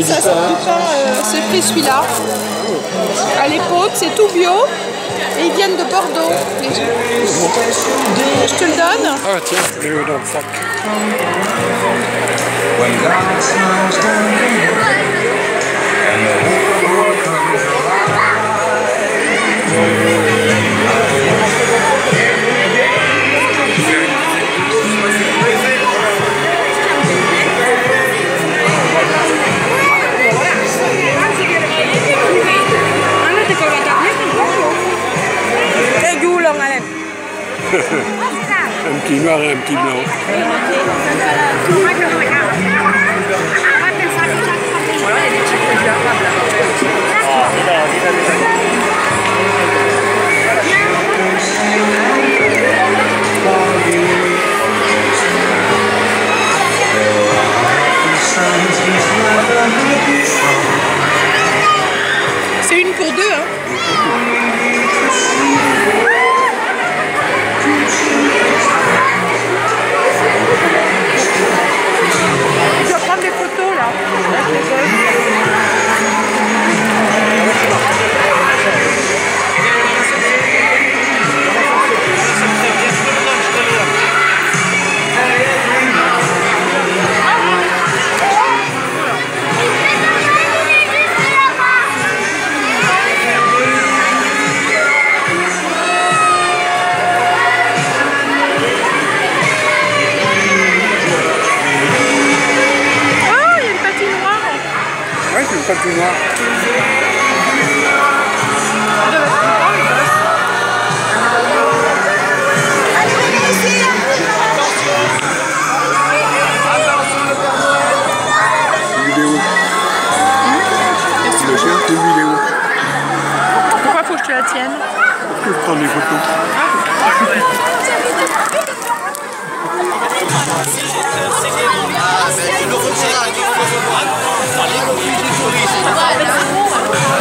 Ça, c'est plutôt, euh, c'est pris celui-là. À l'épaule, c'est tout bio. Et ils viennent de Bordeaux. Les- Je te le donne. Ah tiens, je le sac. When Un petit noir et un petit blanc. Patinoire. Vidéo. Le chien, une vidéo. Pourquoi faut que je te la tienne? Que je des photos. Ah, No funciona no funciona. Vale.